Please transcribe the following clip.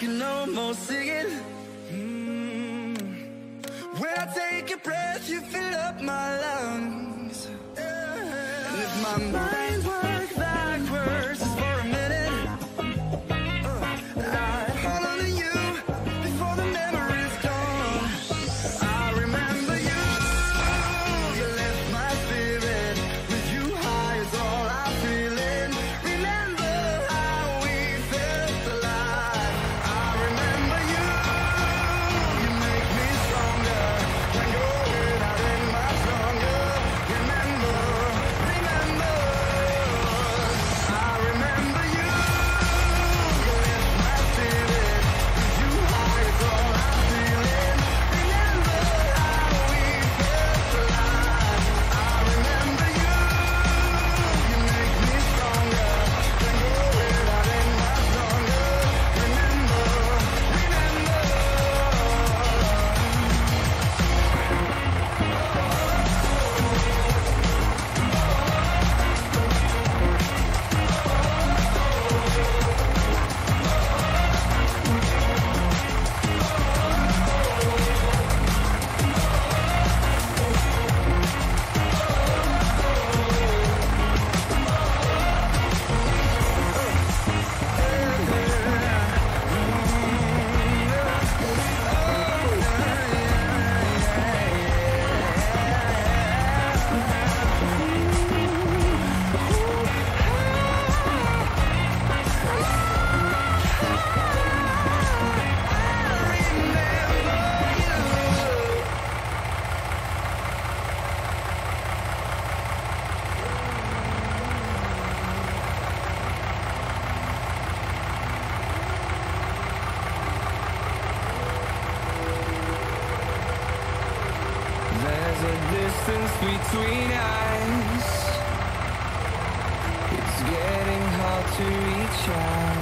no more singing. Mm. When I take a breath, you fill up my lungs. And if my mind distance between us. It's getting hard to reach out.